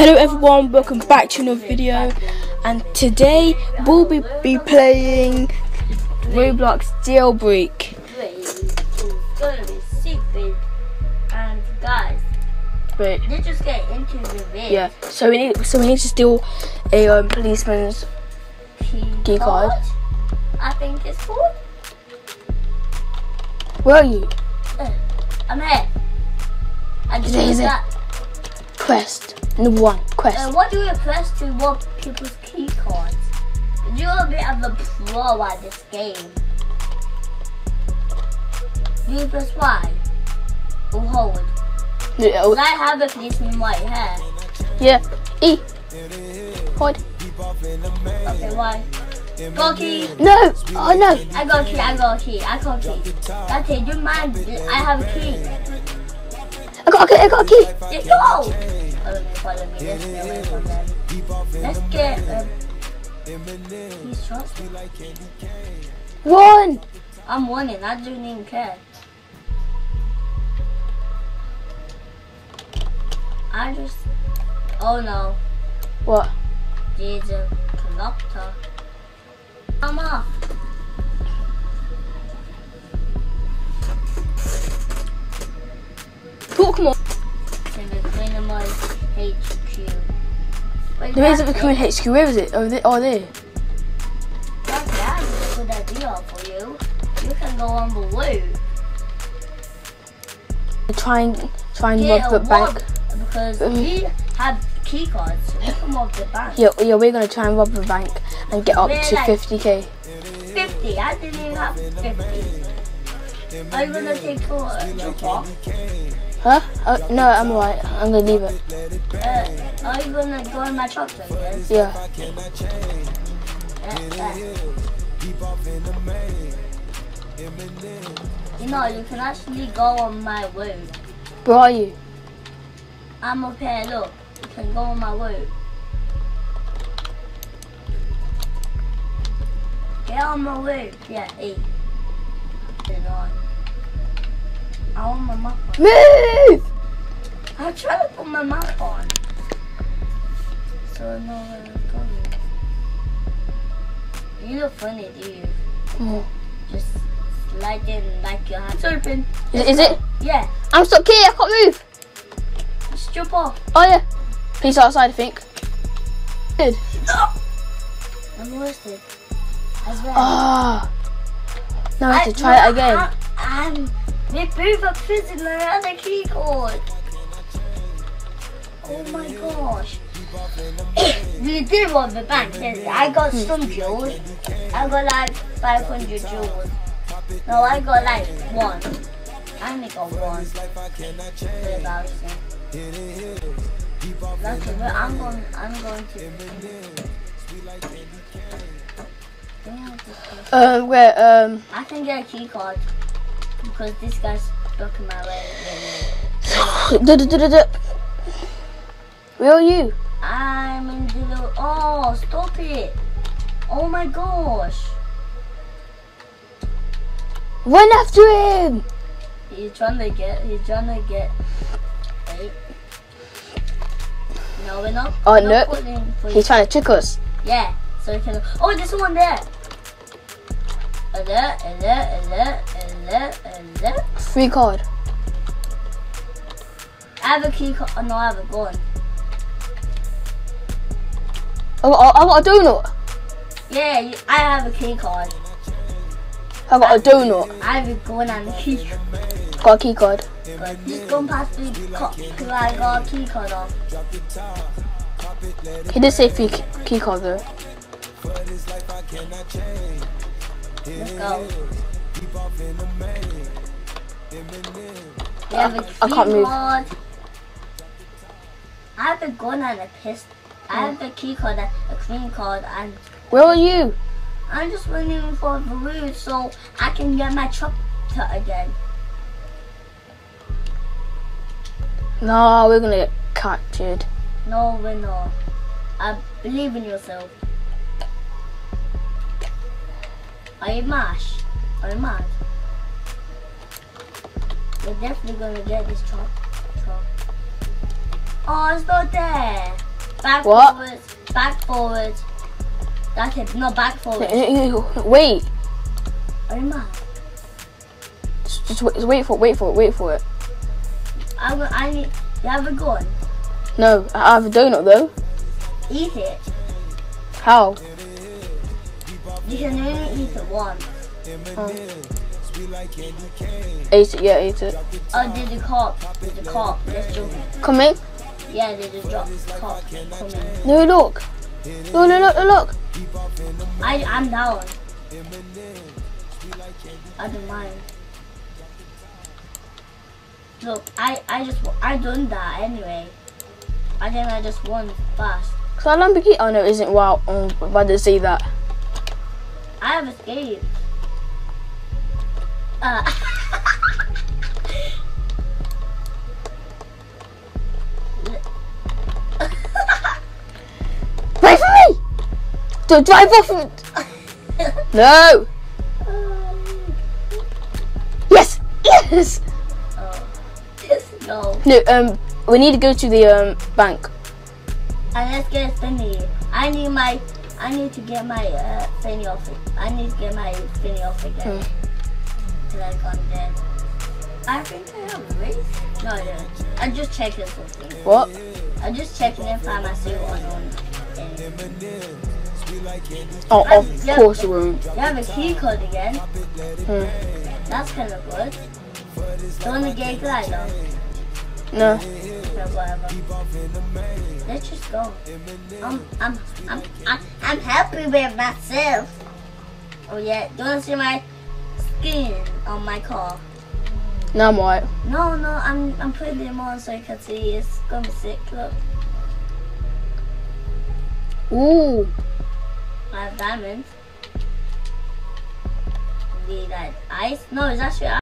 Hello everyone, welcome back to another video and today we'll be, be playing Roblox Jailbreak. It's gonna be secret. And guys, Wait, let's just get into the video. yeah, so we need so we need to steal a um, policeman's Key, card. I think it's called. Where are you? Uh, I'm here. I just it- is that. Quest. Number one, Uh, quest. what do you press to want people's key cards? You're a bit of a pro at this game. Do you press Y? Or hold? Yeah, I have a policeman right here. yeah, E. Hold. Okay, Y. Go key. No! Oh no! I got a key, I got a key, I got a key. That's it, you mind? I have a key. I got, okay, I got a key! Let's go! Let me follow me, let's get away from them. Let's get, these shots. One! I'm winning, I don't even care. I just, oh no, What? there's a conductor. HQ. Wait, There is a that's Cocoon HQ. Where is it? Oh, there. Oh, there. That, that is a good idea for you. You can go on the way. Try and try and Get rob the walk, bank. Because Um, we have key cards. So we can rob the bank. Yeah, yeah, we're gonna try and rob the bank and get up We're to like- 50k. 50. I didn't even have 50. Are you gonna take your, your walk? Huh? Uh, no, I'm alright. I'm gonna leave it. Uh, are you gonna go in my truck? Yes. Yeah. You know, you can actually go on my road. Where are you? I'm up here, look. You can go on my road. Get on my road. Yeah, eight. On. I want my map on. Move! I'm trying to put my map on. So I know where I'm going. You look funny, do you? Oh. Just slide in like your hands open. Is, is it? Yeah, I'm stuck here. I can't move. just jump off. Oh yeah. Peace outside, I think. Good. I'm arrested. As well. Ah. now I have to try it again. I, am we both a prisoner and a key card. Oh my gosh. you did rob the bank? I got some jewels. I got like 500 jewels. No, I got like one. I only got one. That's it. but I'm going. I'm going to. Um, where? Um. I can get a key card because this guy's blocking my way. Where are you? I'm in the little. Oh, stop it! Oh my gosh! Run after him! He's trying to get. He's trying to get. Wait. No, we're not. Oh, no. He's trying to trick us. Yeah. So we can. Oh, there's one there. Free card. I have a key card. Oh, no, I have a gun. Oh, oh, I got, I got a donut. Yeah, I have a key card. I got a donut. I have a gun and a key card. Got a key card. But just going past the cop because I got a key card off. He did say free key, key card though. Let's go. We have a I can't move. card. I have a gun and a pistol. I hmm. have a key card, and a green card, and Where are you? I'm just running for the route so I can get my truck to again. No, we're gonna get captured. No, we're not. I believe in yourself. Are you mash? Are you mad? We're definitely gonna get this truck. truck. Oh, it's not there. Back What? forwards. Back forwards. That's it. No, back forwards. Wait. Are you mad? Just just wait, just wait for it. Wait for it. Wait for it. I, I need. You have a gun. No, I have a donut though. Eat it. How? You can only eat it once. Ate it. Yeah, ate it. Oh, did the cop? Did the cop? Let's jump. Come in. Yeah, did the cop come in? No, look. No, no, look, no, look. I, I'm down. I don't mind. Look, I, I just, I done that anyway. I think I just won fast. Cause I Lamborghini. Oh no, it isn't. Wow. Oh, why did it say that? I have escaped. Uh, Wait for me. Don't drive off. No. Yes. Yes. oh. Go. No. Um. We need to go to the um bank. And let's get a thingy. I need my, I need to get my uh, thingy off. I need to get my thingy off again. Till I gone dead. I think I have a race. No, I don't. I'm just checking something. What? I'm just checking if I'm a suit on. Oh, I- of yeah. course you won't. You have a key code again. Hmm. That's kind of good. Don't want to get glider. No. Whatever. Let's just go. I'm, I'm, I'm, I'm, I'm happy with myself. Oh yeah, do you want to see my skin on my car? No, I'm white. No, no, I'm, I'm putting them on so you can see. It's gonna be sick. Look, Ooh. I have diamonds. Need that ice? No, it's actually